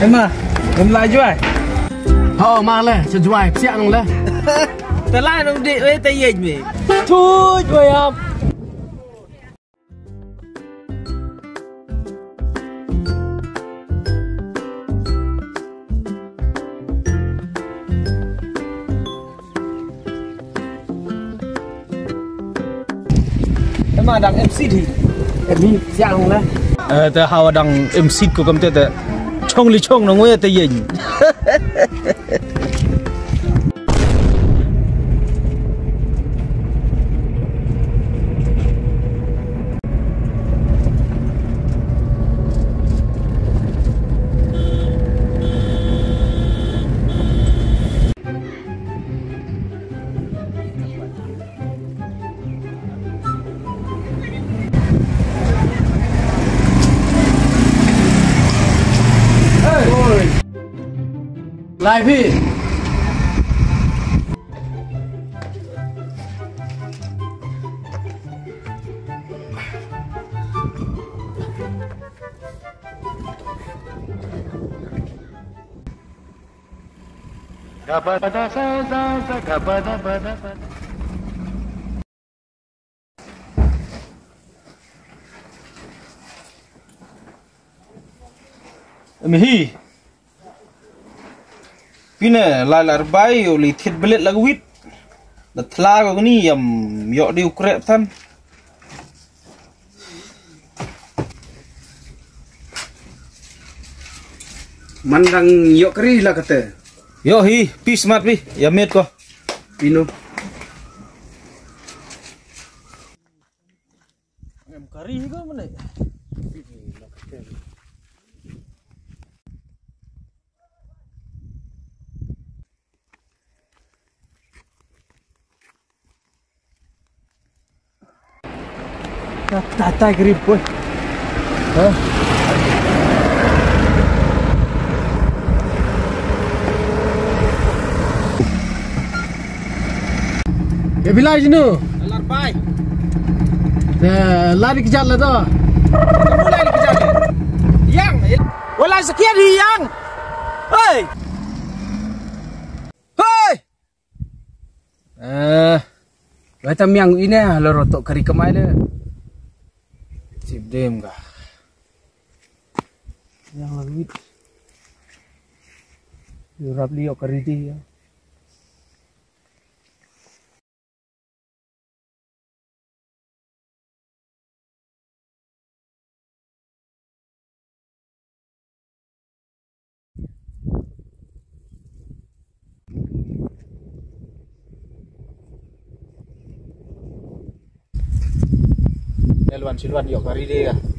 Em mà, em lại chú ai? Ờ mà lẹ, cho chú ai, xe nông lẹ Ta lại nông đi, ê ta dịch mì Thôi, chú ai không? Em mà đằng MC thì Em đi, xe nông lẹ Ờ, ta hawa đằng MC của công ty 穷了穷了，我也得赢。লাইভি Gabada sa sa sa gabada bada bada Mihi Pina la la bai o li thit belet la wit. Da thla ko ni yam yo di ukrep tan. Mandang yuk keri lah kata Yo hi, pi smart pi, ya met ko. Pino Em kari ko mana? Batata grip pun. Ha? Ya bila je nu? Lar pai. Ya, lari ke jalan tu. Mulai ke jalan. Yang. Wala sekian di yang. Hey. Hey. Eh. Uh, Batam yang ini lah lorotok kari kemai dia. Si Dem ga. Yang lebih Yurap liok keriti ya. dengan Luan. Si yuk, hari dia lah.